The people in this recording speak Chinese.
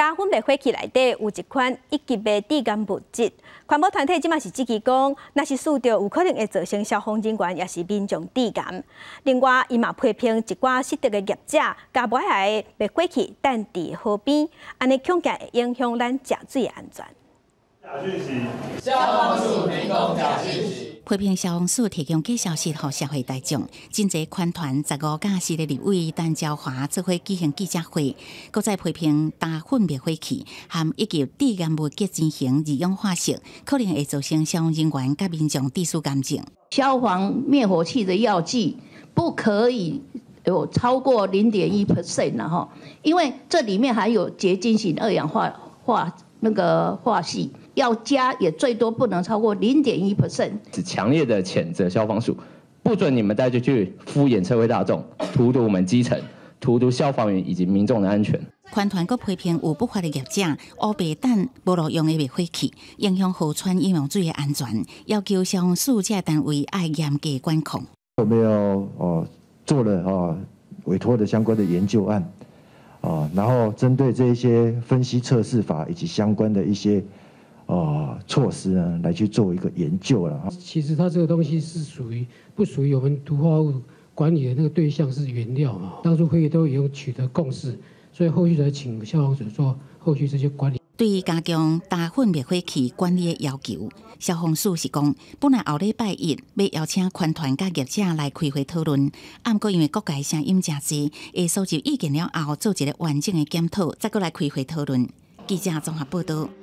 大分灭火器内底有一款一级的致癌物质，环保团体即马是积极讲，若是输掉有可能会造成消防人员也是民众致癌。另外，伊嘛批评一寡失德的业者，甲买来灭火器等伫河边，安尼恐惊会影响咱食水的安全。假讯息，消防署。批评消防署提供假消息给社会大众，真济款团十五驾驶的立委陈昭华做伙举行记者会，搁再批评大粉灭火器含一级致癌物结晶型二氧化锡，可能会造成消防人员甲民众低速感情。消防灭火器的药剂不可以有超过零点一 percent 了哈，因为这里面含有结晶型二氧化化那个化系。要加也最多不能超过零点一 percent。是强烈的谴责消防署，不准你们再去敷衍社会大众，荼毒我们基层，荼毒消防员以及民众的安全。团团阁批评有不法的业者乌白蛋无路用的灭火器，影响河川饮用水的安全，要求消防署这单位爱严格管控。我们要哦做了哦委托的相关的研究案啊，然后针对这一些分析测试法以及相关的一些。啊，措施呢，来去做一个研究了。其实它这个东西是属于不属于我们毒化物管理的那个对象是原料啊。当初会议都已经取得共识，所以后续来请消防署做后续这些管理。对于加强大粪灭火器管理的要求，消防署是讲，本来后礼拜一要邀请团团甲业者来开会讨论，啊，不过因为各界声音真多，会收集意见了后做一个完整的检讨，再过来开会讨论。记者综合报道。